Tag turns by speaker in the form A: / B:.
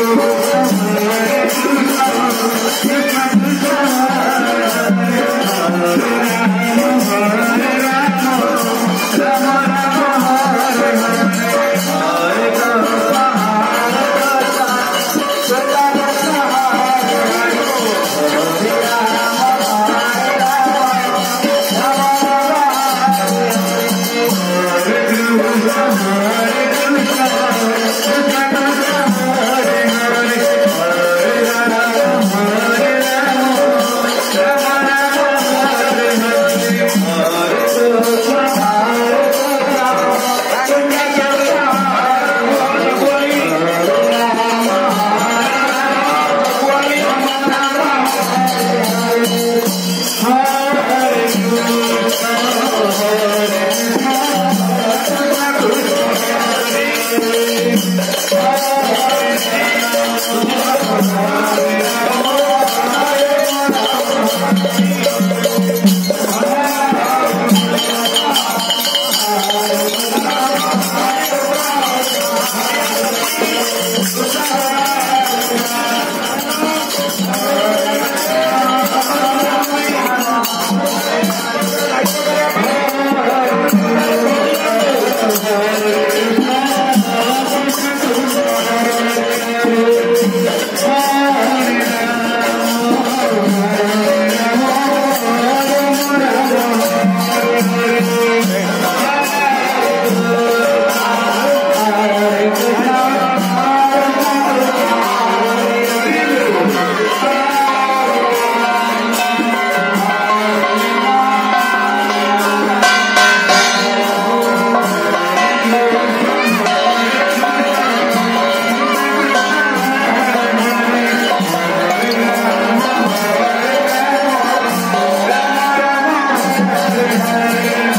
A: Rama Amen.